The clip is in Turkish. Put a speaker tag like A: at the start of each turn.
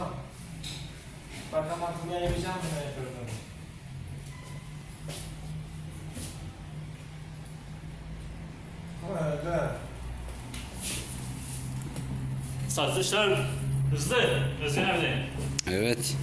A: Tamam. Bakalım hatırlayabileceğim mi ne yapıyordum? Öyle.
B: Satışlar hızlı. Özgün abi.
C: Evet.